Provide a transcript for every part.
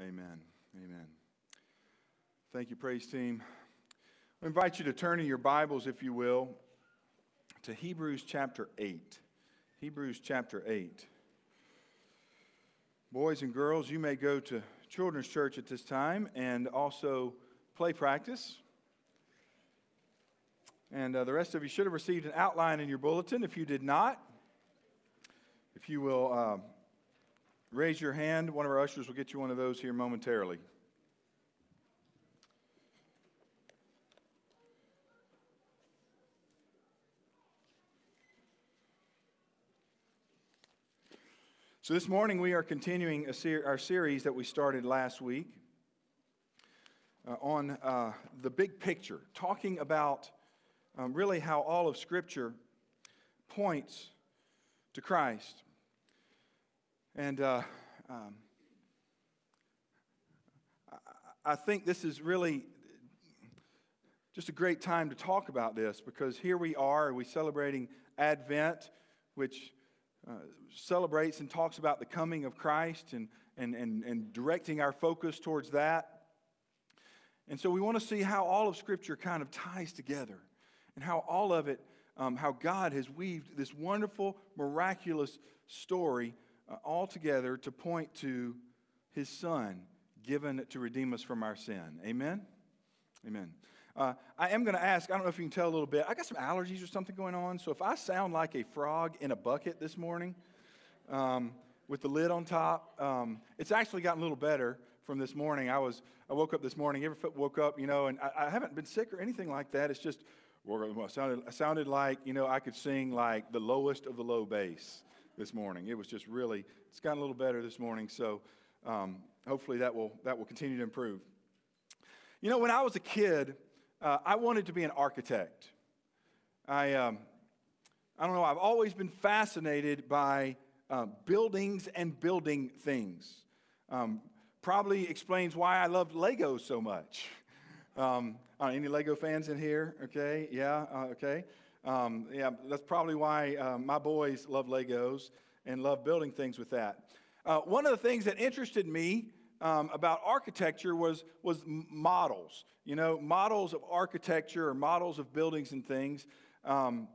Amen. Amen. Thank you, praise team. I invite you to turn in your Bibles, if you will, to Hebrews chapter 8. Hebrews chapter 8. Boys and girls, you may go to children's church at this time and also play practice. And uh, the rest of you should have received an outline in your bulletin. If you did not, if you will. Uh, Raise your hand. One of our ushers will get you one of those here momentarily. So, this morning we are continuing ser- our series that we started last week uh, on uh, the big picture, talking about um, really how all of Scripture points to Christ. And uh, um, I think this is really just a great time to talk about this because here we are—we're celebrating Advent, which uh, celebrates and talks about the coming of Christ and, and, and, and directing our focus towards that. And so we want to see how all of Scripture kind of ties together and how all of it, um, how God has weaved this wonderful, miraculous story uh, all together to point to his son given to redeem us from our sin. Amen? Amen. Uh, I am going to ask, I don't know if you can tell a little bit. I got some allergies or something going on. So if I sound like a frog in a bucket this morning um, with the lid on top, um, it's actually gotten a little better from this morning. I was I woke up this morning. Ever woke up, you know, and I, I haven't been sick or anything like that. It's just well, I sounded, I sounded like you know I could sing like the lowest of the low bass this morning. It was just really, it's gotten a little better this morning. So um, hopefully that will, that will continue to improve. You know, when I was a kid, uh, I wanted to be an architect. I, um, I don't know, I've always been fascinated by uh, buildings and building things. Um, probably explains why I loved Legos so much. Um, any Lego fans in here? Okay, yeah, uh, okay. Um, yeah, that's probably why uh, my boys love Legos and love building things with that. Uh, one of the things that interested me um, about architecture was, was models. You know, models of architecture or models of buildings and things. Um,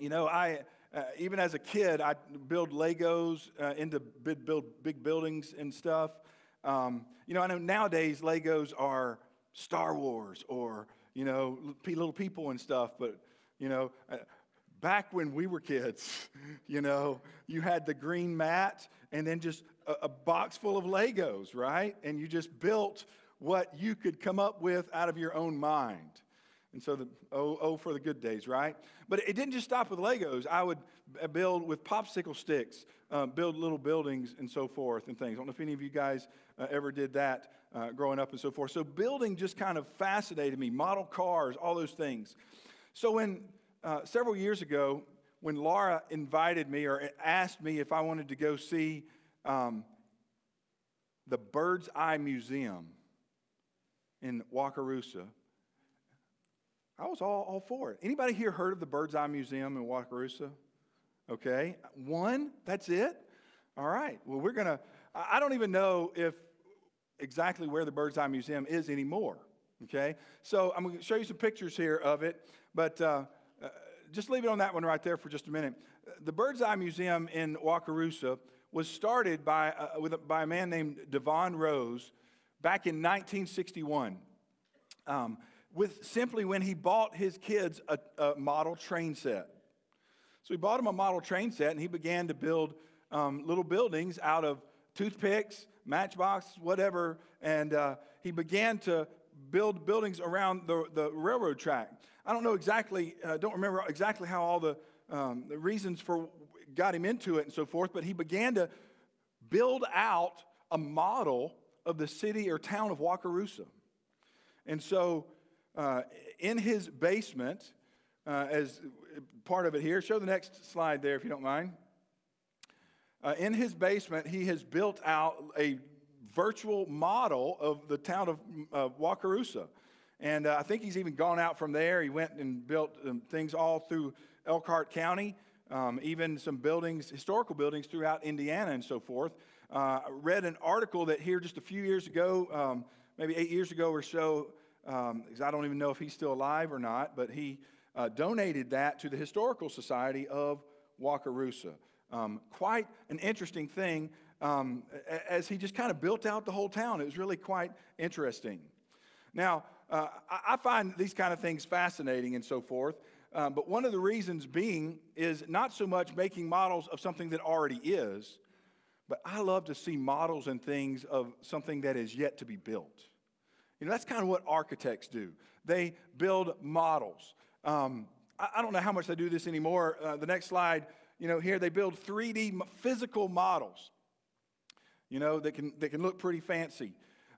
you know, I, uh, even as a kid, I build Legos uh, into big, build big buildings and stuff. Um, you know, I know nowadays Legos are Star Wars or, you know, little people and stuff, but you know, uh, back when we were kids, you know, you had the green mat and then just a, a, box full of Legos, right? And you just built what you could come up with out of your own mind. And so the oh, oh for the good days, right? But it didn't just stop with Legos. I would build with popsicle sticks, uh, build little buildings and so forth and things. I don't know if any of you guys uh, ever did that uh, growing up and so forth. So building just kind of fascinated me. Model cars, all those things. So, when uh, several years ago, when Laura invited me or asked me if I wanted to go see um, the Bird's Eye Museum in Wakarusa, I was all, all for it. Anybody here heard of the Bird's Eye Museum in Wakarusa? Okay, one, that's it? All right, well, we're going to, I don't even know if exactly where the Bird's Eye Museum is anymore. Okay, so I'm to show you some pictures here of it. But uh, uh, just leave it on that one right there for just a minute. The Bird's Eye Museum in Wakarusa was started by, uh, with a, by a man named Devon Rose back in 1961. Um, with simply when he bought his kids a, a, model train set. So he bought him a model train set and he began to build um, little buildings out of toothpicks, matchboxes, whatever. And uh, he began to build buildings around the, the railroad track. I don't know exactly, uh, don't remember exactly how all the, um, the reasons for got him into it and so forth, but he began to build out a model of the city or town of Wakarusa. And so uh, in his basement, uh, as part of it here, show the next slide there if you don't mind. Uh, in his basement, he has built out a virtual model of the town of uh, Wakarusa. And uh, I think he's even gone out from there. He went and built um, things all through Elkhart County, um, even some buildings, historical buildings throughout Indiana and so forth. Uh, I read an article that here just a few years ago, um, maybe eight years ago or so, um, I don't even know if he's still alive or not, but he uh, donated that to the Historical Society of Wakarusa. Um, quite an interesting thing um, as he just kind of built out the whole town. It was really quite interesting. Now, uh, I find these kind of things fascinating and so forth, um, but one of the reasons being is not so much making models of something that already is, but I love to see models and things of something that is yet to be built. You know, that's kind of what architects do. They build models. Um, I, I, don't know how much they do this anymore. Uh, the next slide, you know, here they build 3D physical models, you know, that can, that can look pretty fancy.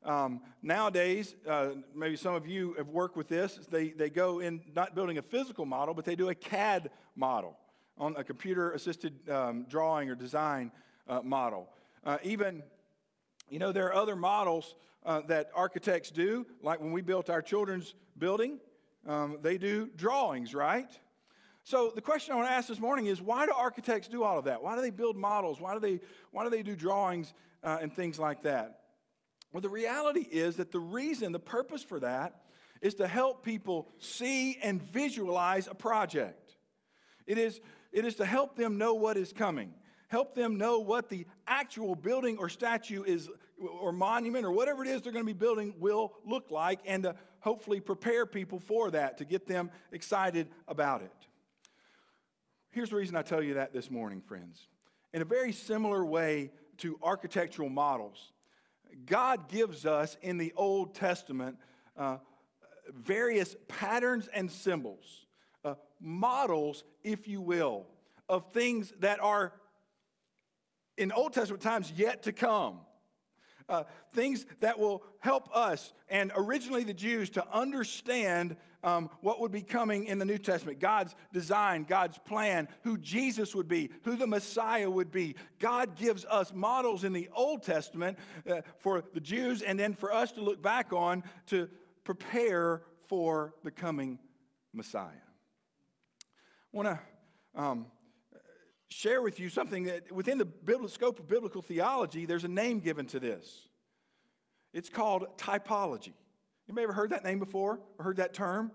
Um, nowadays, uh, maybe some of you have worked with this. They, they go in not building a physical model, but they do a CAD model on a computer assisted um, drawing or design uh, model. Uh, even, you know, there are other models uh, that architects do, like when we built our children's building, um, they do drawings, right? So the question I want to ask this morning is why do architects do all of that? Why do they build models? Why do they, why do, they do drawings uh, and things like that? Well, the reality is that the reason, the purpose for that is to help people see and visualize a project. It is, it is to help them know what is coming, help them know what the actual building or statue is, or monument, or whatever it is they're going to be building will look like, and to hopefully prepare people for that, to get them excited about it. Here's the reason I tell you that this morning, friends. In a very similar way to architectural models, God gives us in the Old Testament uh, various patterns and symbols, uh, models, if you will, of things that are in Old Testament times yet to come. Uh, things that will help us and originally the Jews to understand um, what would be coming in the New Testament God's design, God's plan, who Jesus would be, who the Messiah would be. God gives us models in the Old Testament uh, for the Jews and then for us to look back on to prepare for the coming Messiah. I want to um, share with you something that within the scope of biblical theology, there's a name given to this. It's called typology. Anybody have heard that name before or heard that term?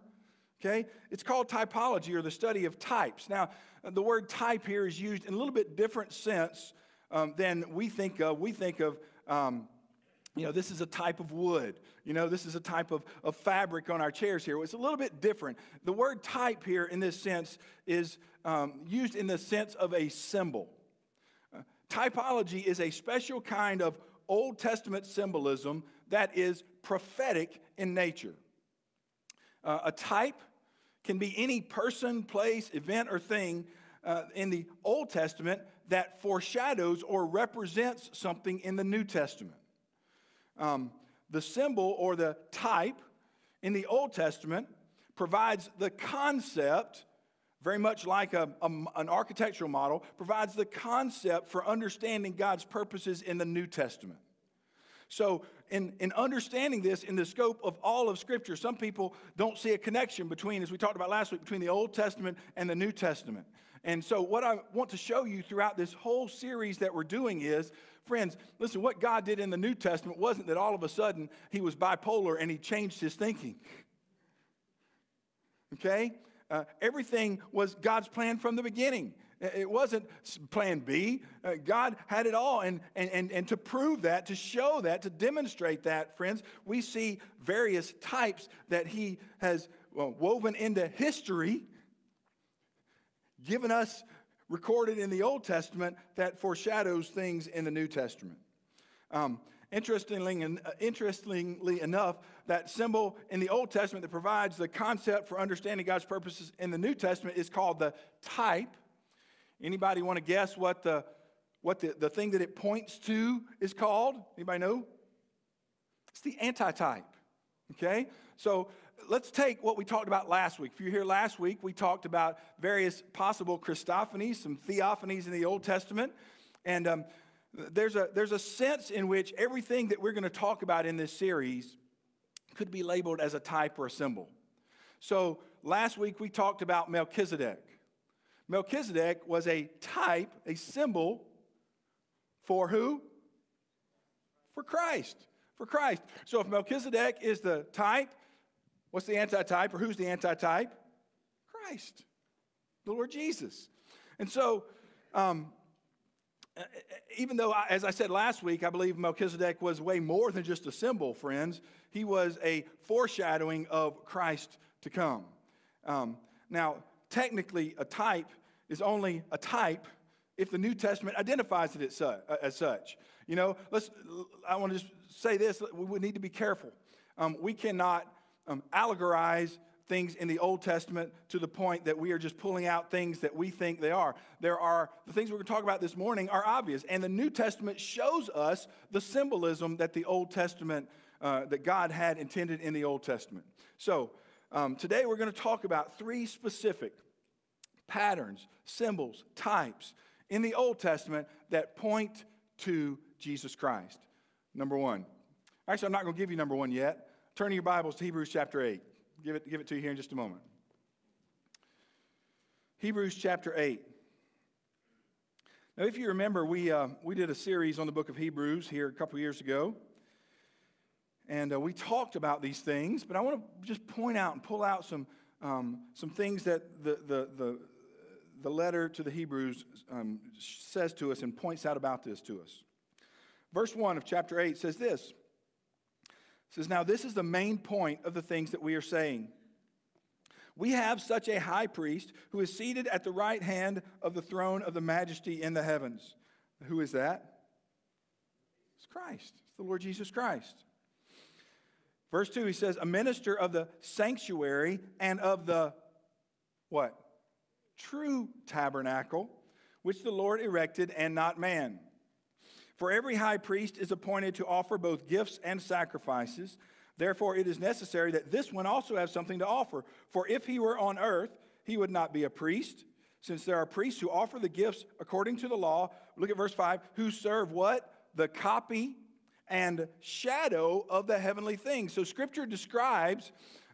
Okay? It's called typology or the study of types. Now, the word type here is used in a little bit different sense um, than we think of. We think of, um, you know, this is a type of wood. You know, this is a type of, of fabric on our chairs here. It's a little bit different. The word type here in this sense is um, used in the sense of a symbol. Uh, typology is a special kind of Old Testament symbolism that is prophetic in nature. Uh, a type can be any person, place, event, or thing uh, in the Old Testament that foreshadows or represents something in the New Testament. Um, the symbol or the type in the Old Testament provides the concept, very much like a, a, an architectural model, provides the concept for understanding God's purposes in the New Testament. So, in, in understanding this in the scope of all of Scripture, some people don't see a connection between, as we talked about last week, between the Old Testament and the New Testament. And so, what I want to show you throughout this whole series that we're doing is, friends, listen, what God did in the New Testament wasn't that all of a sudden he was bipolar and he changed his thinking. Okay? Uh, everything was God's plan from the beginning. It wasn't plan B. Uh, God had it all. And, and, and, and to prove that, to show that, to demonstrate that, friends, we see various types that He has woven into history, given us, recorded in the Old Testament that foreshadows things in the New Testament. Um, interestingly, uh, interestingly enough, that symbol in the Old Testament that provides the concept for understanding God's purposes in the New Testament is called the type Anybody want to guess what the what the, the thing that it points to is called? Anybody know? It's the antitype. Okay? So let's take what we talked about last week. If you're here last week, we talked about various possible Christophanies, some theophanies in the Old Testament. And um, there's, a, there's a sense in which everything that we're going to talk about in this series could be labeled as a type or a symbol. So last week we talked about Melchizedek. Melchizedek was a type, a symbol for who? for Christ. For Christ. So if Melchizedek is the type, what's the antitype or who's the antitype? Christ, the Lord Jesus. And so, um, even though, as I said last week, I believe Melchizedek was way more than just a symbol, friends, he was a foreshadowing of Christ to come. Um, now, technically, a type is only a type if the New Testament identifies it as uh, such. You know, let's, I want to just say this we need to be careful. Um, we cannot um, allegorize things in the Old Testament to the point that we are just pulling out things that we think they are. There are, the things we're going to talk about this morning are obvious, and the New Testament shows us the symbolism that the Old Testament, uh, that God had intended in the Old Testament. So, um, today we're going to talk about three specific patterns, symbols, types in the Old Testament that point to Jesus Christ. Number one. Actually, I'm not going to give you number one yet. Turn your Bibles to Hebrews chapter 8. Give it, give it to you here in just a moment. Hebrews chapter 8. Now, if you remember, we, uh, we did a series on the book of Hebrews here a couple years ago. And uh, we talked about these things, but I want to just point out and pull out some, um, some things that the, the, the, the letter to the Hebrews um, says to us and points out about this to us. Verse 1 of chapter 8 says this it says, Now this is the main point of the things that we are saying. We have such a high priest who is seated at the right hand of the throne of the majesty in the heavens. Who is that? It's Christ. It's the Lord Jesus Christ. Verse 2, he says, a minister of the sanctuary and of the what? True tabernacle, which the Lord erected and not man. For every high priest is appointed to offer both gifts and sacrifices. Therefore, it is necessary that this one also have something to offer. For if he were on earth, he would not be a priest, since there are priests who offer the gifts according to the law. Look at verse 5 who serve what? The copy and shadow of the heavenly things. So, scripture describes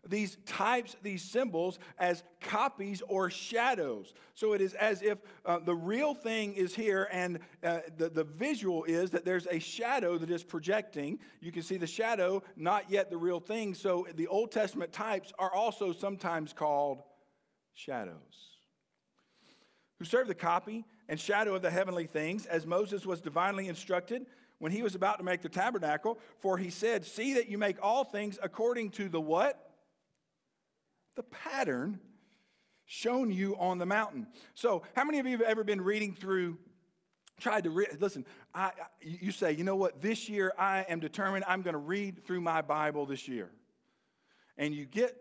these types, these symbols, as copies or shadows. So it is as if uh, the real thing is here, and uh, the, the visual is that there's a shadow that is projecting. You can see the shadow, not yet the real thing. So the Old Testament types are also sometimes called shadows. Who serve the copy and shadow of the heavenly things, as Moses was divinely instructed when he was about to make the tabernacle. For he said, See that you make all things according to the what? the pattern shown you on the mountain. So, how many of you have ever been reading through? Tried to read, listen, I, you say, you know what, this year I am determined I'm going to read through my Bible this year. And you get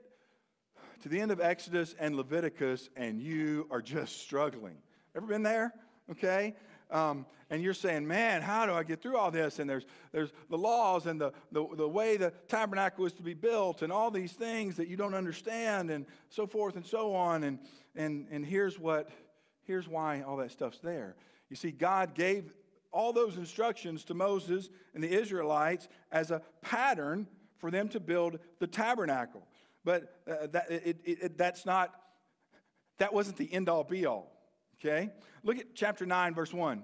to the end of Exodus and Leviticus and you are just struggling. Ever been there? Okay? Um, and you're saying, man, how do I get through all this? And there's, there's the laws and the, the, the way the tabernacle was to be built and all these things that you don't understand and so forth and so on. And, and, and here's, what, here's why all that stuff's there. You see, God gave all those instructions to Moses and the Israelites as a pattern for them to build the tabernacle. But uh, that, it, it, it, that's not, that wasn't the end all be all. Okay? Look at chapter 9, verse 1.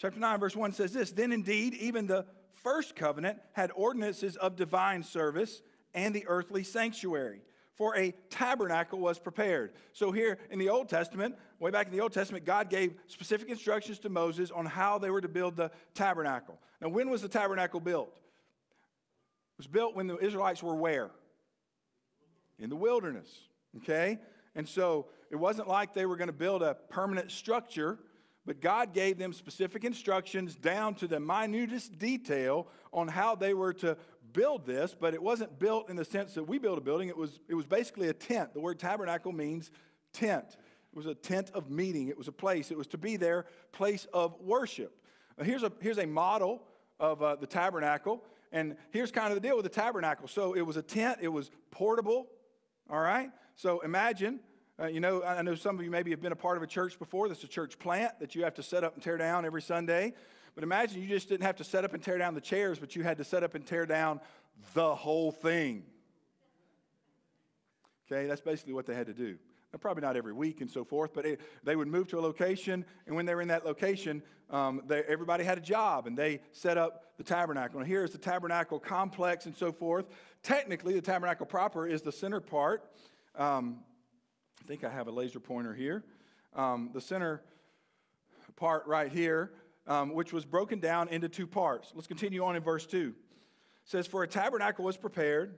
Chapter 9, verse 1 says this Then indeed, even the first covenant had ordinances of divine service and the earthly sanctuary, for a tabernacle was prepared. So, here in the Old Testament, way back in the Old Testament, God gave specific instructions to Moses on how they were to build the tabernacle. Now, when was the tabernacle built? It was built when the Israelites were where? In the wilderness. Okay? And so it wasn't like they were going to build a permanent structure, but God gave them specific instructions down to the minutest detail on how they were to build this, but it wasn't built in the sense that we build a building. It was, it was basically a tent. The word tabernacle means tent. It was a tent of meeting. It was a place. It was to be their place of worship. Now, here's, a, here's a model of uh, the tabernacle. And here's kind of the deal with the tabernacle. So it was a tent, it was portable, all right? So imagine, uh, you know, I know some of you maybe have been a part of a church before. That's a church plant that you have to set up and tear down every Sunday. But imagine you just didn't have to set up and tear down the chairs, but you had to set up and tear down the whole thing. Okay, that's basically what they had to do. Probably not every week and so forth, but it, they would move to a location, and when they were in that location, um, they, everybody had a job, and they set up the tabernacle. And here is the tabernacle complex and so forth. Technically, the tabernacle proper is the center part. Um, I think I have a laser pointer here. Um, the center part right here, um, which was broken down into two parts. Let's continue on in verse 2. It says, For a tabernacle was prepared.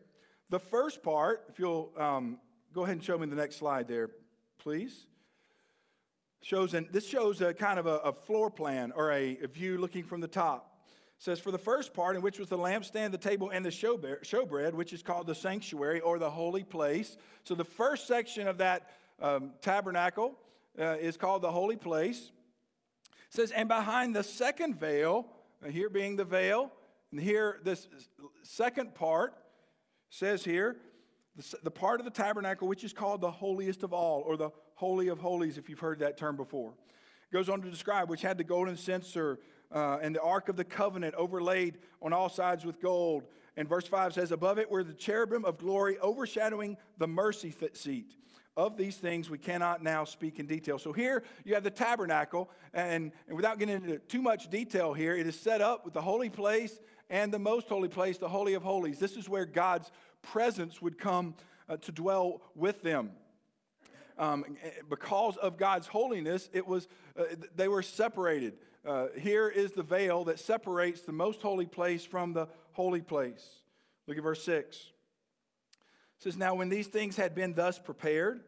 The first part, if you'll um, go ahead and show me the next slide there, please. Shows an, this shows a kind of a, a floor plan or a, a, view looking from the top. It says, For the first part, in which was the lampstand, the table, and the showbread, which is called the sanctuary or the holy place. So the first section of that um, tabernacle uh, is called the holy place. It says, and behind the second veil, uh, here being the veil, and here this second part says here, the, the part of the tabernacle which is called the holiest of all, or the holy of holies, if you've heard that term before. Goes on to describe which had the golden censer uh, and the ark of the covenant overlaid on all sides with gold. And verse 5 says, Above it were the cherubim of glory overshadowing the mercy seat. Of these things we cannot now speak in detail. So here you have the tabernacle, and, and without getting into too much detail here, it is set up with the holy place and the most holy place, the Holy of Holies. This is where God's presence would come uh, to dwell with them. Um, because of God's holiness, it was, uh, they were separated. Uh, here is the veil that separates the most holy place from the holy place. Look at verse 6 says, Now when these things had been thus prepared,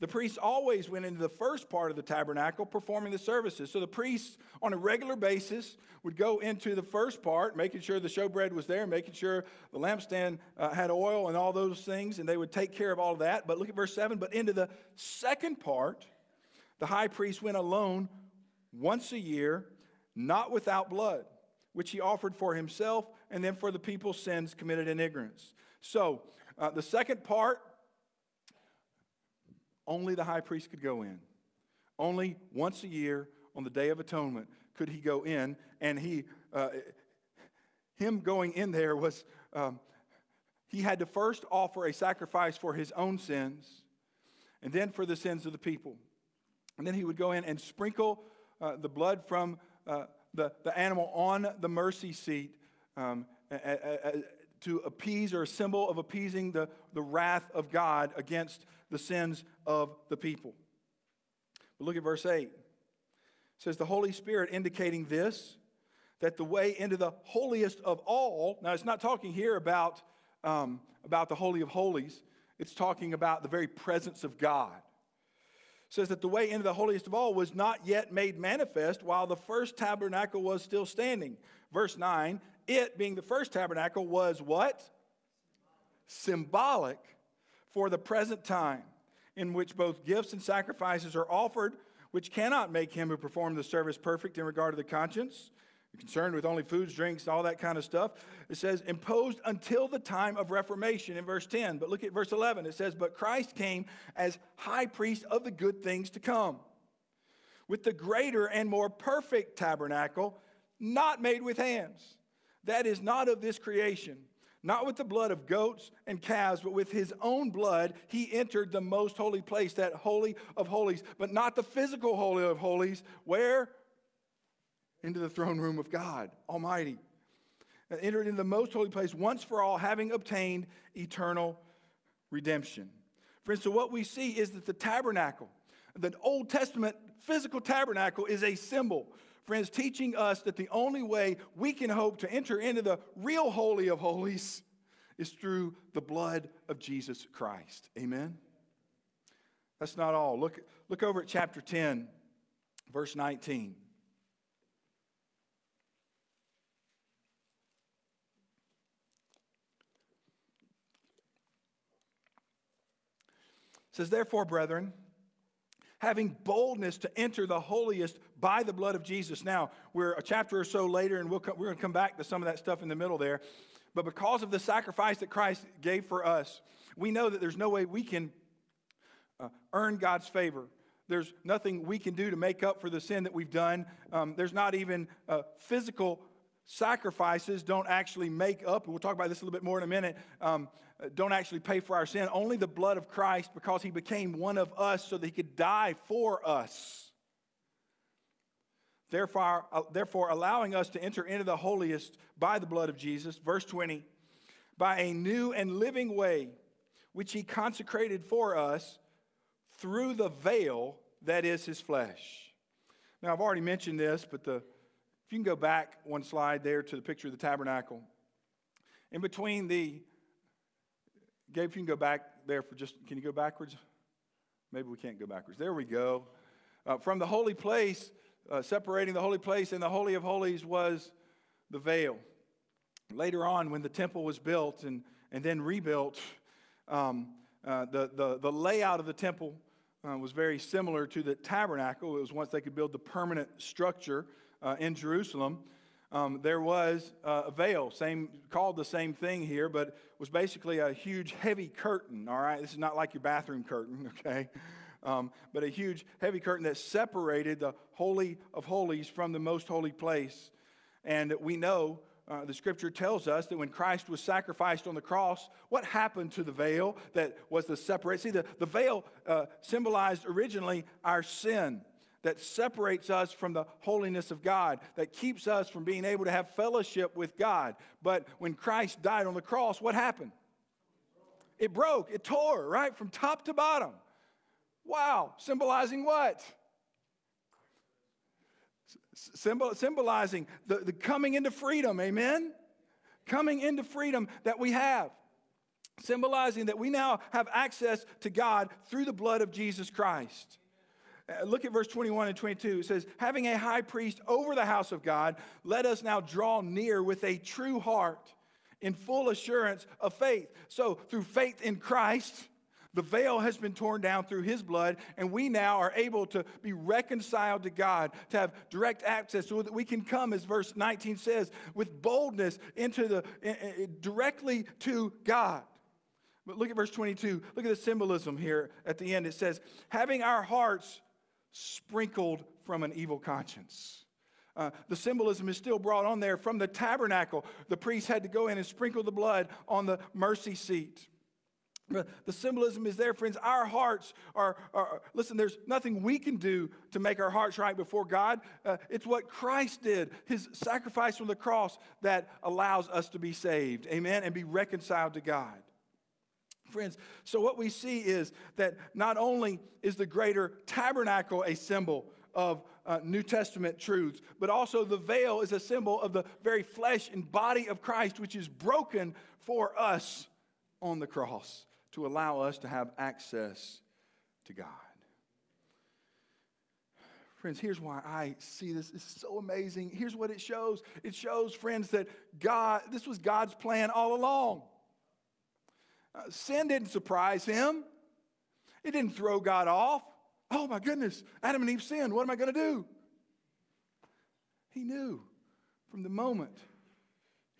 the priests always went into the first part of the tabernacle performing the services. So the priests, on a regular basis, would go into the first part, making sure the showbread was there, making sure the lampstand uh, had oil and all those things, and they would take care of all of that. But look at verse 7. But into the second part, the high priest went alone once a year, not without blood, which he offered for himself and then for the people's sins committed in ignorance. So, uh, the second part, only the high priest could go in. Only once a year on the Day of Atonement could he go in, and he, uh, him going in there was, um, he had to first offer a sacrifice for his own sins, and then for the sins of the people. And then he would go in and sprinkle uh, the blood from uh, the, the animal on the mercy seat um, to appease or a symbol of appeasing the, the wrath of God against the sins of the people. But look at verse 8. It says, The Holy Spirit indicating this, that the way into the holiest of all, now it's not talking here about, um, about the Holy of Holies, it's talking about the very presence of God. It says that the way into the holiest of all was not yet made manifest while the first tabernacle was still standing. Verse 9, it, being the first tabernacle, was what? Symbolic for the present time, in which both gifts and sacrifices are offered, which cannot make him who performed the service perfect in regard to the conscience, concerned with only foods, drinks, all that kind of stuff. It says, imposed until the time of Reformation in verse 10. But look at verse 11. It says, But Christ came as high priest of the good things to come, with the greater and more perfect tabernacle, not made with hands that is not of this creation. Not with the blood of goats and calves, but with his own blood, he entered the most holy place, that holy of holies, but not the physical holy of holies. Where? Into the throne room of God Almighty. Entered into the most holy place once for all, having obtained eternal redemption. Friends, so what we see is that the tabernacle, the Old Testament physical tabernacle, is a symbol Friends, teaching us that the only way we can hope to enter into the real Holy of Holies is through the blood of Jesus Christ. Amen? That's not all. Look, look over at chapter 10, verse 19. It says, Therefore, brethren, having boldness to enter the holiest by the blood of Jesus. Now, we're a chapter or so later, and we'll we're going to come back to some of that stuff in the middle there. But because of the sacrifice that Christ gave for us, we know that there's no way we can uh, earn God's favor. There's nothing we can do to make up for the sin that we've done. Um, there's not even uh, physical sacrifices don't actually make up, we'll talk about this a little bit more in a minute. Um, don't actually pay for our sin, only the blood of Christ because he became one of us so that he could die for us. Therefore, uh, therefore, allowing us to enter into the holiest by the blood of Jesus, verse 20, by a new and living way, which he consecrated for us through the veil that is his flesh. Now, I've already mentioned this, but the, if you can go back one slide there to the picture of the tabernacle. In between the, Gabe, if you can go back there for just, can you go backwards? Maybe we can't go backwards. There we go. Uh, from the holy place, uh, separating the holy place and the Holy of Holies was the veil. Later on, when the temple was built and, and then rebuilt, um, uh, the, the, the layout of the temple uh, was very similar to the tabernacle. It was once they could build the permanent structure uh, in Jerusalem. Um, there was uh, a veil, same called the same thing here, but was basically a huge, heavy curtain. All right, this is not like your bathroom curtain, okay, um, but a huge, heavy curtain that separated the holy of holies from the most holy place. And we know uh, the scripture tells us that when Christ was sacrificed on the cross, what happened to the veil that was the separate? See, the, the veil uh, symbolized originally our sin that separates us from the holiness of God, that keeps us from being able to have fellowship with God. But when Christ died on the cross, what happened? It broke, it tore, right? From top to bottom. Wow, symbolizing what? Symbol, symbolizing the, the coming into freedom, amen? Coming into freedom that we have. Symbolizing that we now have access to God through the blood of Jesus Christ. Uh, look at verse 21 and 22. It says, Having a high priest over the house of God, let us now draw near with a true heart in full assurance of faith. So, through faith in Christ, the veil has been torn down through his blood, and we now are able to be reconciled to God, to have direct access so that we can come, as verse 19 says, with boldness into the eh, eh, eh, directly to God. But look at verse 22. Look at the symbolism here at the end. It says, having our hearts sprinkled from an evil conscience. Uh, the symbolism is still brought on there from the tabernacle. The priest had to go in and sprinkle the blood on the mercy seat. The symbolism is there, friends. Our hearts are, are, listen, there's nothing we can do to make our hearts right before God. Uh, it's what Christ did, his sacrifice on the cross, that allows us to be saved. Amen. And be reconciled to God. Friends, so what we see is that not only is the greater tabernacle a symbol of uh, New Testament truths, but also the veil is a symbol of the very flesh and body of Christ, which is broken for us on the cross to allow us to have access to God. Friends, here's why I see this. It's so amazing. Here's what it shows it shows, friends, that God, this was God's plan all along. Uh, sin didn't surprise him, it didn't throw God off. Oh my goodness, Adam and Eve sinned. What am I going to do? He knew from the moment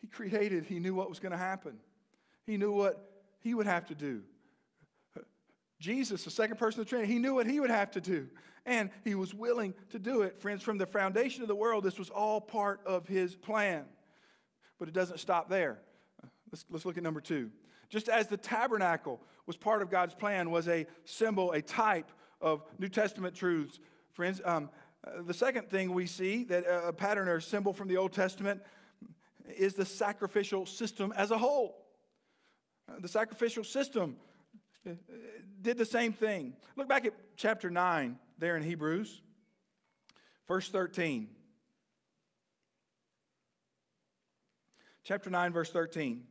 he created, he knew what was going to happen. He knew what he would have to do. Jesus, the second person of the Trinity, he knew what he would have to do. And he was willing to do it. Friends, from the foundation of the world, this was all part of his plan. But it doesn't stop there. Let's, let's look at number two. Just as the tabernacle was part of God's plan, was a symbol, a type of New Testament truths. Friends, um, uh, the second thing we see that uh, a pattern or symbol from the Old Testament is the sacrificial system as a whole the sacrificial system uh, did the same thing. Look back at chapter 9 there in Hebrews, verse 13. Chapter 9, verse 13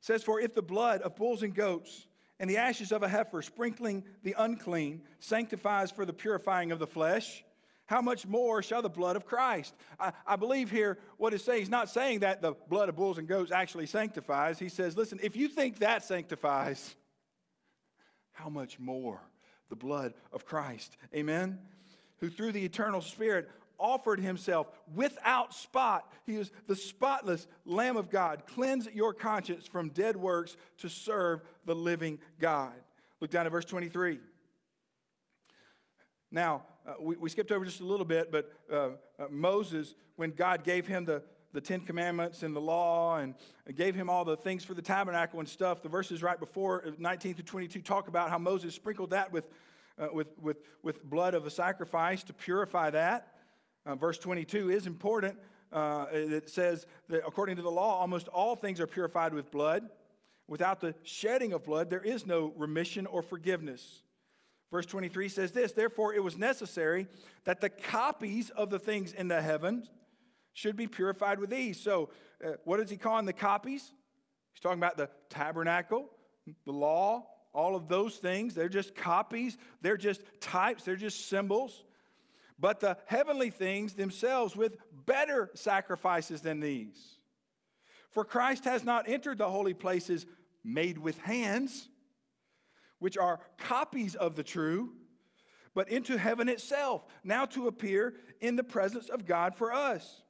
says, For if the blood of bulls and goats and the ashes of a heifer sprinkling the unclean sanctifies for the purifying of the flesh, how much more shall the blood of Christ? I, I believe here what it's saying. He's not saying that the blood of bulls and goats actually sanctifies. He says, listen, if you think that sanctifies, how much more the blood of Christ? Amen? Who through the eternal Spirit offered himself without spot. He is the spotless Lamb of God. Cleanse your conscience from dead works to serve the living God. Look down at verse 23. Now, uh, we, we, skipped over just a little bit, but uh, uh, Moses, when God gave him the, the Ten Commandments and the law and gave him all the things for the tabernacle and stuff, the verses right before, 19 to 22, talk about how Moses sprinkled that with, uh, with, with, with blood of a sacrifice to purify that. Uh, verse 22 is important. Uh, it says that according to the law, almost all things are purified with blood. Without the shedding of blood, there is no remission or forgiveness. Verse 23 says this Therefore, it was necessary that the copies of the things in the heavens should be purified with these. So, uh, what is he calling the copies? He's talking about the tabernacle, the law, all of those things. They're just copies, they're just types, they're just symbols. But the heavenly things themselves with better sacrifices than these. For Christ has not entered the holy places made with hands which are copies of the true, but into heaven itself, now to appear in the presence of God for us.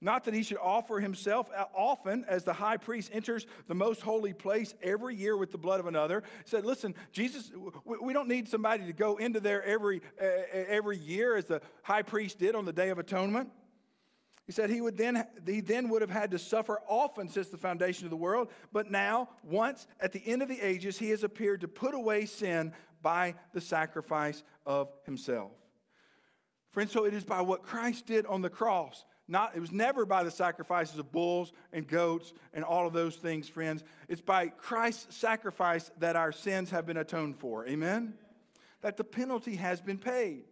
Not that he should offer himself often as the high priest enters the most holy place every year with the blood of another. He said, Listen, Jesus, we don't need somebody to go into there every, every year as the high priest did on the Day of Atonement. He said he would then he then would have had to suffer often since the foundation of the world, but now once at the end of the ages he has appeared to put away sin by the sacrifice of himself. Friends, so it is by what Christ did on the cross. Not, it was never by the sacrifices of bulls and goats and all of those things, friends. It's by Christ's sacrifice that our sins have been atoned for. Amen? That the penalty has been paid.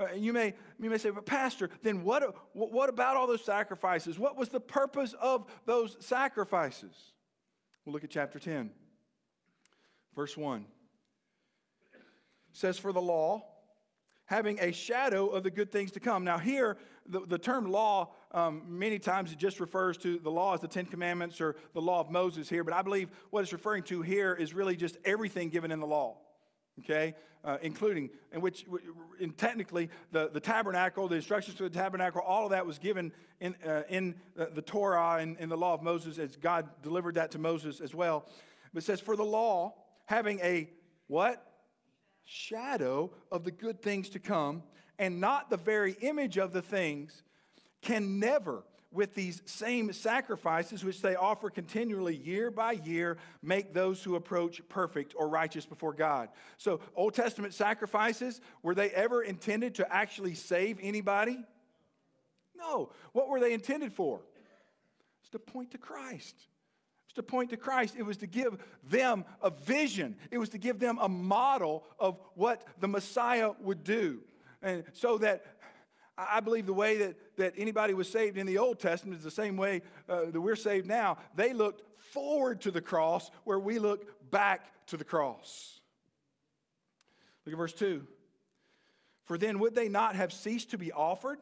Uh, you, may, you may say, but Pastor, then what, what about all those sacrifices? What was the purpose of those sacrifices? We'll look at chapter 10, verse 1. It says, For the law, having a shadow of the good things to come. Now, here, the, the term law, um, many times it just refers to the law as the Ten Commandments or the law of Moses here, but I believe what it's referring to here is really just everything given in the law okay, uh, including, in which, in technically, the, the tabernacle, the instructions to the tabernacle, all of that was given in, uh, in the, the Torah and in the law of Moses as God delivered that to Moses as well. But it says, for the law, having a what? Shadow of the good things to come, and not the very image of the things, can never with these same sacrifices, which they offer continually year by year, make those who approach perfect or righteous before God. So, Old Testament sacrifices, were they ever intended to actually save anybody? No. What were they intended for? It's to point to Christ. It's to point to Christ. It was to give them a vision, it was to give them a model of what the Messiah would do. And so that I believe the way that, that anybody was saved in the Old Testament is the same way uh, that we're saved now. They looked forward to the cross, where we look back to the cross. Look at verse 2. For then would they not have ceased to be offered?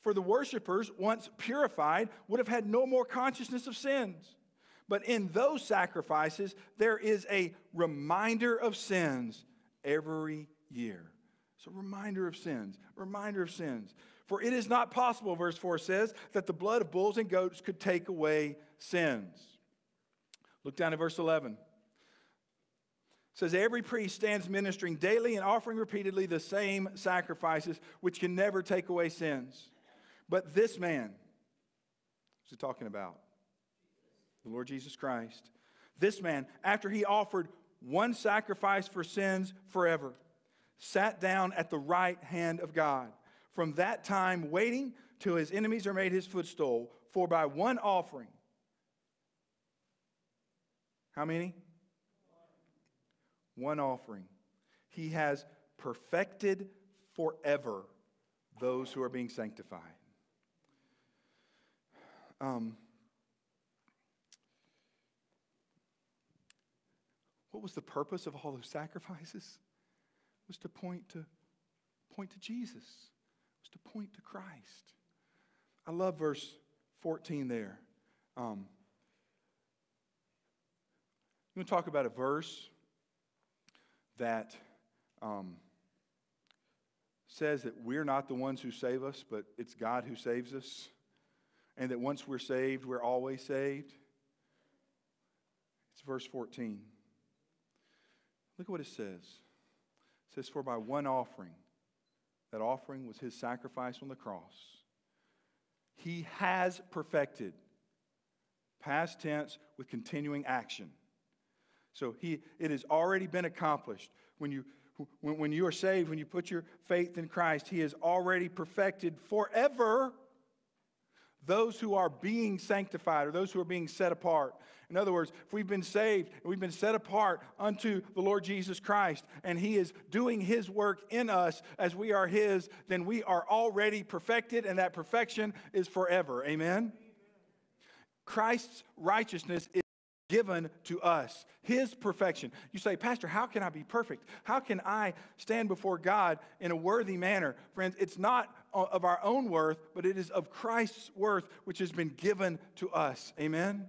For the worshippers, once purified, would have had no more consciousness of sins. But in those sacrifices, there is a reminder of sins every year. It's a reminder of sins, reminder of sins. For it is not possible, verse 4 says, that the blood of bulls and goats could take away sins. Look down at verse 11. It says, Every priest stands ministering daily and offering repeatedly the same sacrifices, which can never take away sins. But this man, who's he talking about? The Lord Jesus Christ. This man, after he offered one sacrifice for sins forever, sat down at the right hand of God. From that time, waiting till his enemies are made his footstool. For by one offering, how many? One offering. He has perfected forever those who are being sanctified. Um, what was the purpose of all those sacrifices? Was to point to point to Jesus. Was to point to Christ. I love verse 14 there. Um, you want to talk about a verse that um, says that we're not the ones who save us, but it's God who saves us, and that once we're saved, we're always saved? It's verse 14. Look at what it says says, For by one offering, that offering was his sacrifice on the cross, he has perfected. Past tense with continuing action. So he, it has already been accomplished. When you, when, when you are saved, when you put your faith in Christ, he has already perfected forever those who are being sanctified or those who are being set apart. In other words, if we've been saved and we've been set apart unto the Lord Jesus Christ and He is doing His work in us as we are His, then we are already perfected and that perfection is forever. Amen? Christ's righteousness is given to us, His perfection. You say, Pastor, how can I be perfect? How can I stand before God in a worthy manner? Friends, it's not of our own worth, but it is of Christ's worth, which has been given to us. Amen?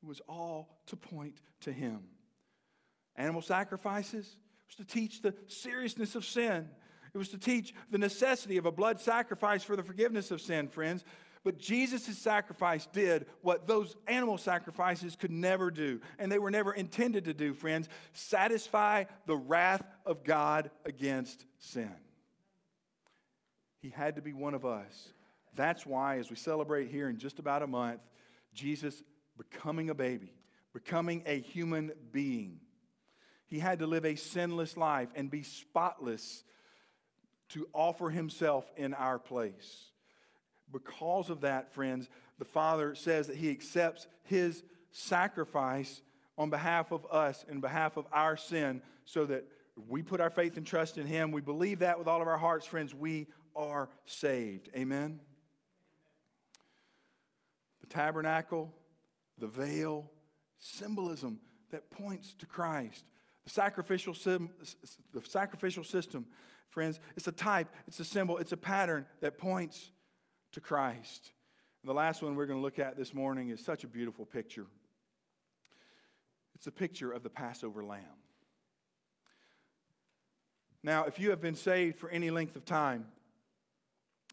It was all to point to Him. Animal sacrifices was to teach the seriousness of sin. It was to teach the necessity of a blood sacrifice for the forgiveness of sin, friends. But Jesus' sacrifice did what those animal sacrifices could never do, and they were never intended to do, friends satisfy the wrath of God against sin. He had to be one of us. That's why, as we celebrate here in just about a month, Jesus becoming a baby, becoming a human being, he had to live a sinless life and be spotless to offer himself in our place. Because of that, friends, the Father says that he accepts his sacrifice on behalf of us, in behalf of our sin, so that we put our faith and trust in him. We believe that with all of our hearts, friends. We are saved. Amen? The tabernacle, the veil, symbolism that points to Christ. The sacrificial, the sacrificial system, friends, it's a type, it's a symbol, it's a pattern that points to Christ. And the last one we're going to look at this morning is such a beautiful picture. It's a picture of the Passover lamb. Now, if you have been saved for any length of time,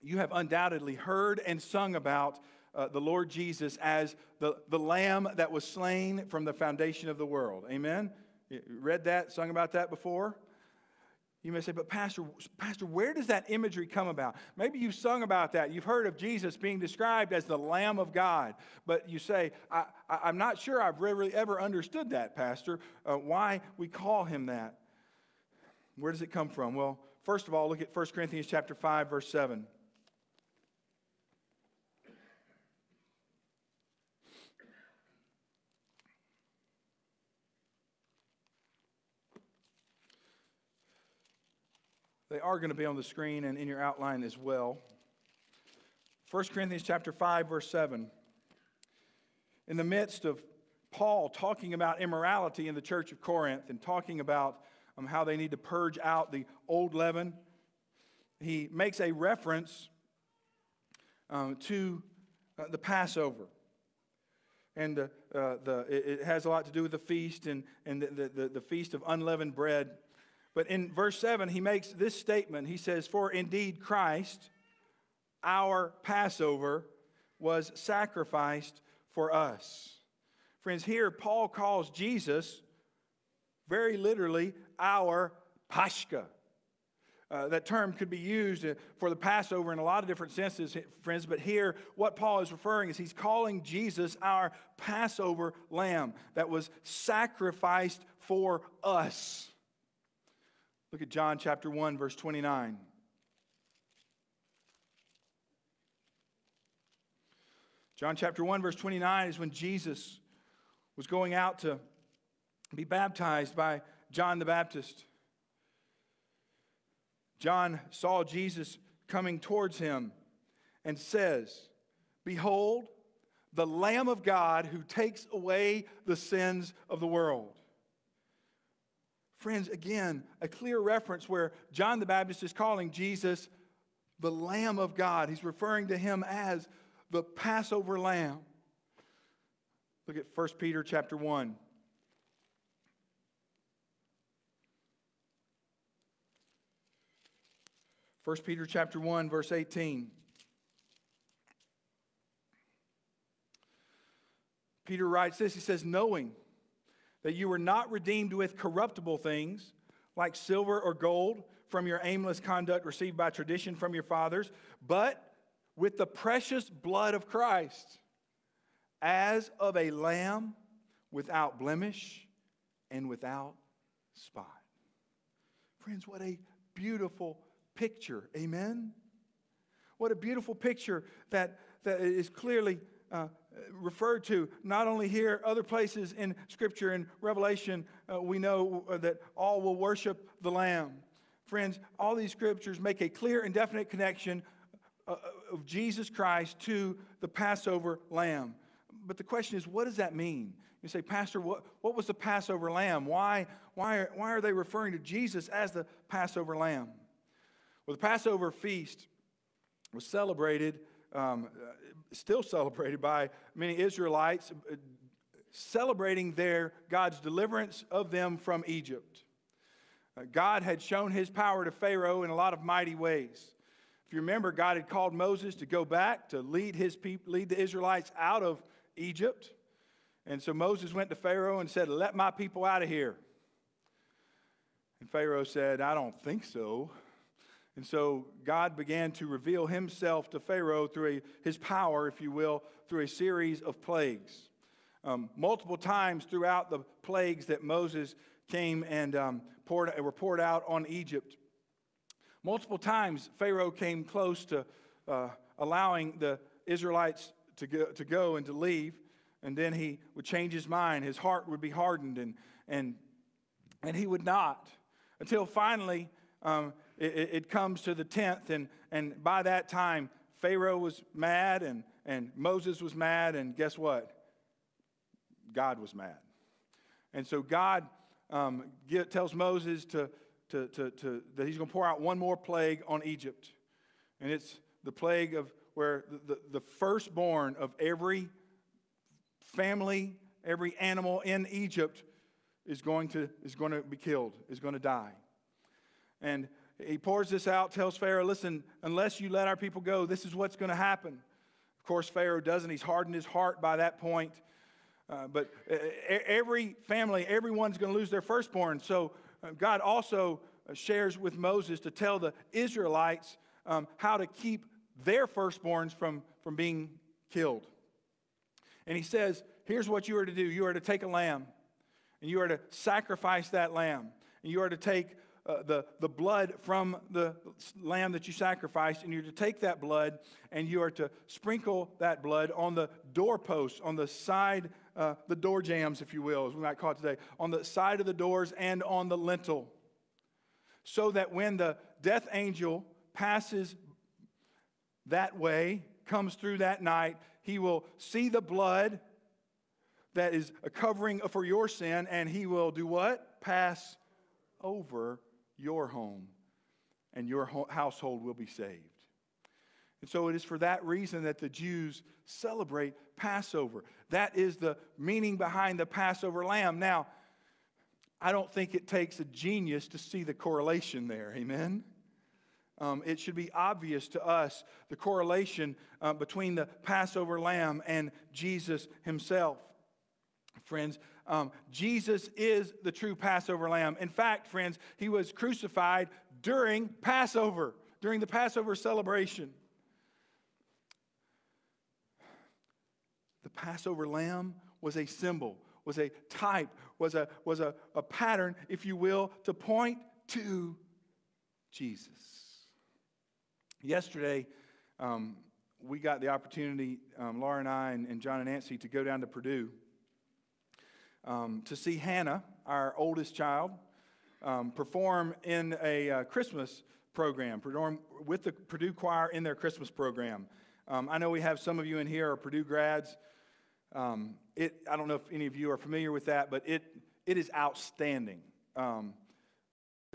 you have undoubtedly heard and sung about uh, the Lord Jesus as the, the lamb that was slain from the foundation of the world. Amen? You read that, sung about that before? You may say, but Pastor, Pastor, where does that imagery come about? Maybe you've sung about that. You've heard of Jesus being described as the Lamb of God. But you say, I, am not sure I've really ever understood that, Pastor, uh, why we call him that. Where does it come from? Well, first of all, look at 1 Corinthians chapter 5, verse 7. They are going to be on the screen and in your outline as well. 1 Corinthians chapter 5 verse 7. In the midst of Paul talking about immorality in the church of Corinth and talking about um, how they need to purge out the old leaven, he makes a reference um, to uh, the Passover. And uh, the, it, it, has a lot to do with the feast and, and the, the, the feast of unleavened bread. But in verse 7, he makes this statement. He says, For indeed Christ, our Passover, was sacrificed for us. Friends, here Paul calls Jesus very literally our Pascha. Uh, that term could be used uh, for the Passover in a lot of different senses, friends, but here what Paul is referring is he's calling Jesus our Passover lamb that was sacrificed for us. Look at John chapter 1, verse 29. John chapter 1, verse 29 is when Jesus was going out to be baptized by John the Baptist. John saw Jesus coming towards him and says, Behold, the Lamb of God who takes away the sins of the world. Friends, again, a clear reference where John the Baptist is calling Jesus the Lamb of God. He's referring to him as the Passover Lamb. Look at 1 Peter chapter 1. First Peter chapter 1 verse 18 Peter writes this he says knowing that you were not redeemed with corruptible things like silver or gold from your aimless conduct received by tradition from your fathers, but with the precious blood of Christ, as of a lamb without blemish and without spot. Friends, what a beautiful picture. Amen? What a beautiful picture that, that is clearly uh, referred to not only here, other places in Scripture in Revelation, uh, we know uh, that all will worship the Lamb. Friends, all these scriptures make a clear and definite connection uh, uh, of Jesus Christ to the Passover lamb. But the question is, what does that mean? You say, Pastor, what, what was the Passover lamb? Why, why, are, why are they referring to Jesus as the Passover lamb? Well, the Passover feast was celebrated, um, uh, still celebrated by many Israelites, celebrating their God's deliverance of them from Egypt. Uh, God had shown his power to Pharaoh in a lot of mighty ways. If you remember, God had called Moses to go back to lead his people, lead the Israelites out of Egypt. And so Moses went to Pharaoh and said, Let my people out of here. And Pharaoh said, I don't think so. And so God began to reveal himself to Pharaoh through a, his power, if you will, through a series of plagues. Um, multiple times throughout the plagues that Moses came and um, poured, were poured out on Egypt. Multiple times, Pharaoh came close to uh, allowing the Israelites to go, to go and to leave, and then he would change his mind. His heart would be hardened, and, and, and he would not. Until finally, um, it, it, comes to the 10th, and, and by that time, Pharaoh was mad, and, and Moses was mad, and guess what? God was mad. And so God um, get, tells Moses to, to, to, to, that he's going to pour out one more plague on Egypt. And it's the plague of where the, the, the firstborn of every family, every animal in Egypt is going to, is going to be killed, is going to die. And he pours this out, tells Pharaoh, listen, unless you let our people go, this is what's going to happen. Of course, Pharaoh doesn't. He's hardened his heart by that point. Uh, but uh, every family, everyone's going to lose their firstborn. So uh, God also uh, shares with Moses to tell the Israelites um, how to keep their firstborns from, from being killed. And he says, Here's what you are to do you are to take a lamb, and you are to sacrifice that lamb, and you are to take uh, the, the blood from the lamb that you sacrificed, and you're to take that blood and you are to sprinkle that blood on the doorposts, on the side, uh, the door jambs, if you will, as we might call it today, on the side of the doors and on the lintel. So that when the death angel passes that way, comes through that night, he will see the blood that is a covering for your sin, and he will do what? Pass over your home, and your household will be saved. And so it is for that reason that the Jews celebrate Passover. That is the meaning behind the Passover lamb. Now, I don't think it takes a genius to see the correlation there. Amen? Um, it should be obvious to us the correlation uh, between the Passover lamb and Jesus himself. Friends, um, Jesus is the true Passover lamb. In fact, friends, he was crucified during Passover, during the Passover celebration. The Passover lamb was a symbol, was a type, was a, was a, a pattern, if you will, to point to Jesus. Yesterday, um, we got the opportunity, um, Laura and I and, and John and Nancy, to go down to Purdue um, to see Hannah, our oldest child, um, perform in a uh, Christmas program, perform with the Purdue Choir in their Christmas program. Um, I know we have some of you in here are Purdue grads. Um, it, I don't know if any of you are familiar with that, but it, it is outstanding. Um,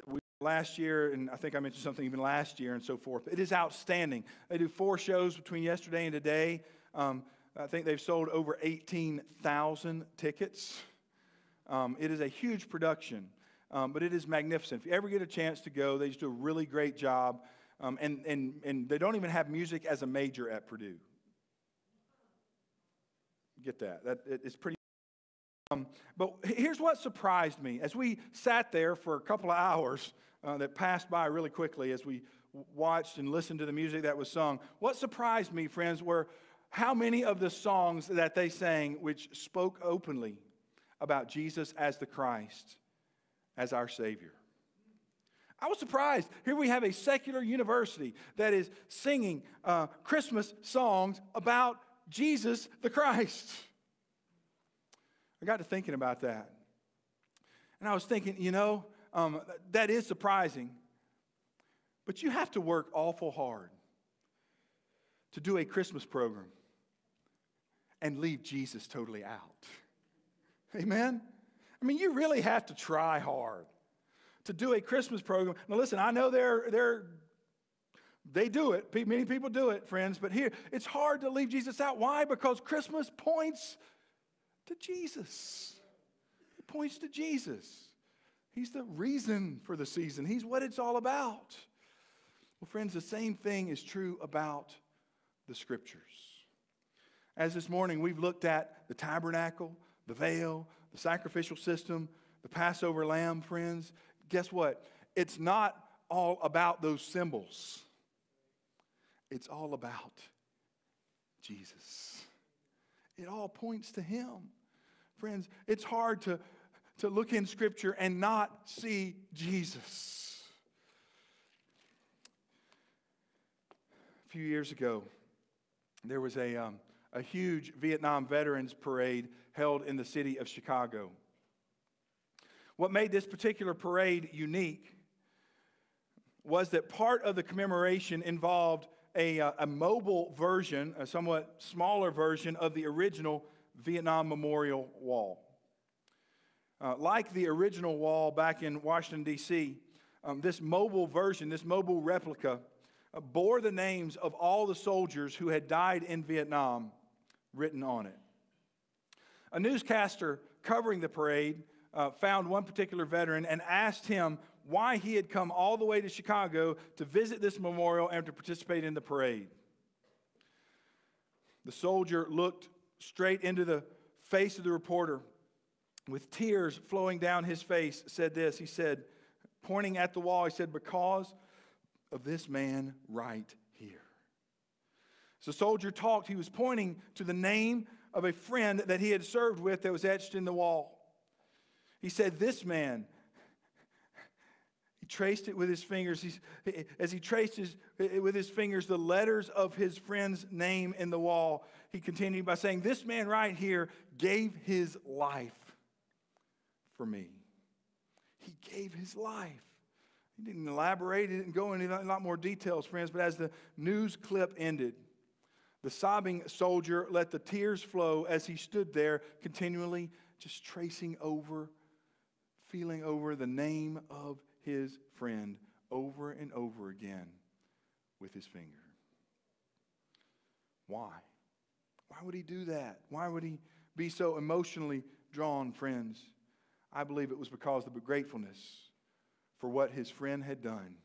we, last year, and I think I mentioned something even last year and so forth. It is outstanding. They do four shows between yesterday and today. Um, I think they've sold over 18,000 tickets. Um, it is a huge production, um, but it is magnificent. If you ever get a chance to go, they just do a really great job. Um, and, and, and they don't even have music as a major at Purdue. Get that? that it, it's pretty. Um, but here's what surprised me. As we sat there for a couple of hours uh, that passed by really quickly as we watched and listened to the music that was sung. What surprised me, friends, were how many of the songs that they sang which spoke openly about Jesus as the Christ, as our Savior. I was surprised. Here we have a secular university that is singing uh, Christmas songs about Jesus the Christ. I got to thinking about that. And I was thinking, you know, um, that is surprising. But you have to work awful hard to do a Christmas program and leave Jesus totally out. Amen? I mean, you really have to try hard to do a Christmas program. Now, listen, I know they're, they're, they do it. Many people do it, friends, but here, it's hard to leave Jesus out. Why? Because Christmas points to Jesus. It points to Jesus. He's the reason for the season, He's what it's all about. Well, friends, the same thing is true about the scriptures. As this morning we've looked at the tabernacle, the veil, the sacrificial system, the Passover lamb, friends, guess what? It's not all about those symbols, it's all about Jesus. It all points to Him. Friends, it's hard to, to look in Scripture and not see Jesus. A few years ago, there was a, um, a huge Vietnam Veterans Parade held in the city of Chicago. What made this particular parade unique was that part of the commemoration involved a, uh, a mobile version, a somewhat smaller version of the original Vietnam Memorial Wall. Uh, like the original wall back in Washington, D.C., um, this mobile version, this mobile replica, bore the names of all the soldiers who had died in Vietnam written on it. A newscaster covering the parade uh, found one particular veteran and asked him why he had come all the way to Chicago to visit this memorial and to participate in the parade. The soldier looked straight into the face of the reporter with tears flowing down his face, said this. He said, pointing at the wall, he said, Because of this man right here. So the soldier talked. He was pointing to the name of a friend that he had served with that was etched in the wall. He said, This man, he traced it with his fingers. He's, as he traced his, with his fingers the letters of his friend's name in the wall, he continued by saying, This man right here gave his life for me. He gave his life. He didn't elaborate, he didn't go into a lot more details, friends, but as the news clip ended, the sobbing soldier let the tears flow as he stood there, continually just tracing over feeling over the name of his friend over and over again with his finger. Why? Why would he do that? Why would he be so emotionally drawn, friends? I believe it was because of the gratefulness for what his friend had done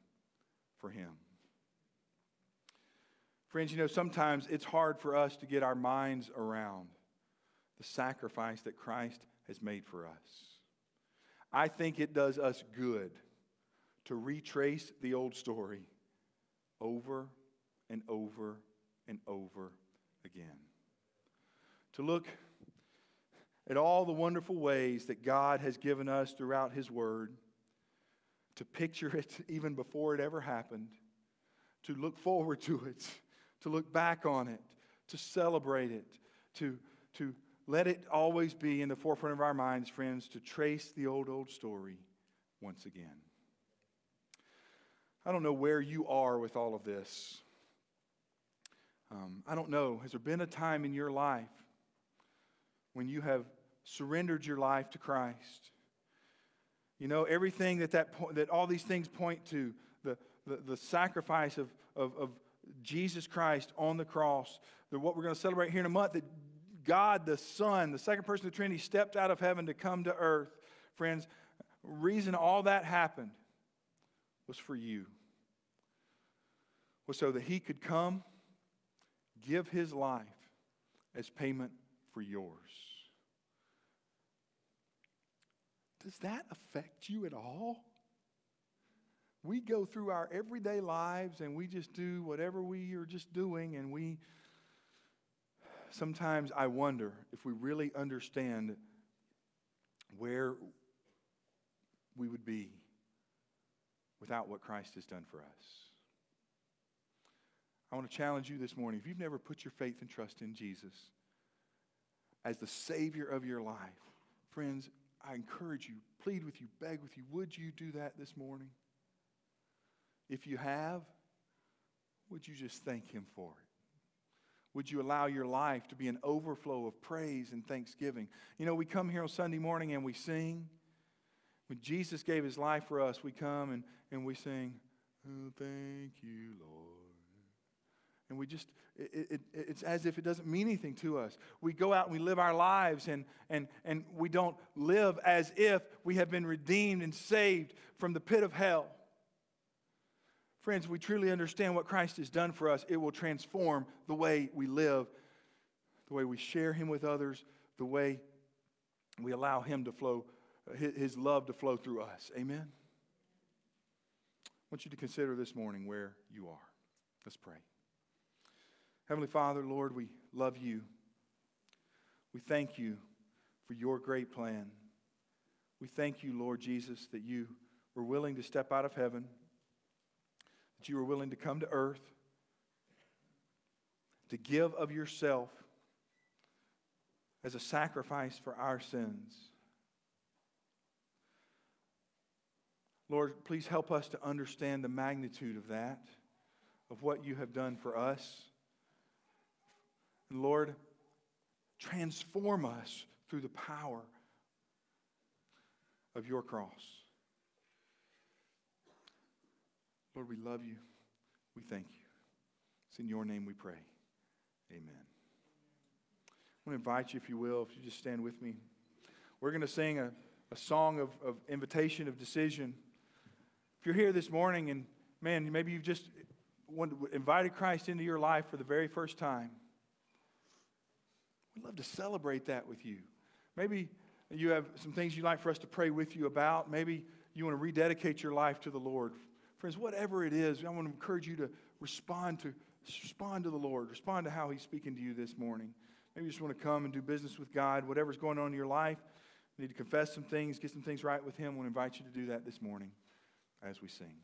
for him. Friends, you know, sometimes it's hard for us to get our minds around the sacrifice that Christ has made for us. I think it does us good to retrace the old story over and over and over again. To look at all the wonderful ways that God has given us throughout His Word, to picture it even before it ever happened, to look forward to it, to look back on it, to celebrate it, to, to let it always be in the forefront of our minds, friends, to trace the old, old story once again. I don't know where you are with all of this. Um, I don't know. Has there been a time in your life when you have surrendered your life to Christ? You know, everything that, that, po- that all these things point to, the, the, the sacrifice of, of, of Jesus Christ on the cross, the, what we're going to celebrate here in a month, that God the Son, the second person of the Trinity, stepped out of heaven to come to earth. Friends, reason all that happened was for you. Was so that he could come, give his life as payment for yours. Does that affect you at all? we go through our everyday lives and we just do whatever we are just doing, and we sometimes I wonder if we really understand where we would be without what Christ has done for us. I want to challenge you this morning. If you've never put your faith and trust in Jesus as the Savior of your life, friends, I encourage you, plead with you, beg with you, would you do that this morning? If you have, would you just thank Him for it? Would you allow your life to be an overflow of praise and thanksgiving? You know, we come here on Sunday morning and we sing. When Jesus gave his life for us, we come and, and we sing, oh, Thank you, Lord. And we just, it, it, it's as if it doesn't mean anything to us. We go out and we live our lives and, and, and we don't live as if we have been redeemed and saved from the pit of hell. Friends, we truly understand what Christ has done for us. It will transform the way we live, the way we share Him with others, the way we allow Him to flow, His love to flow through us. Amen? I want you to consider this morning where you are. Let's pray. Heavenly Father, Lord, we love you. We thank you for your great plan. We thank you, Lord Jesus, that you were willing to step out of heaven that you were willing to come to earth, to give of yourself as a sacrifice for our sins. Lord, please help us to understand the magnitude of that, of what you have done for us. And Lord, transform us through the power of your cross. Lord, we love you. We thank you. It's in your name we pray. Amen. I want to invite you, if you will, if you just stand with me. We're going to sing a, a song of, of invitation, of decision. If you're here this morning and, man, maybe you've just invited Christ into your life for the very first time, we'd love to celebrate that with you. Maybe you have some things you'd like for us to pray with you about. Maybe you want to rededicate your life to the Lord Friends, whatever it is, I want to encourage you to respond to respond to the Lord. Respond to how He's speaking to you this morning. Maybe you just want to come and do business with God, whatever's going on in your life. You need to confess some things, get some things right with Him. I want to invite you to do that this morning as we sing.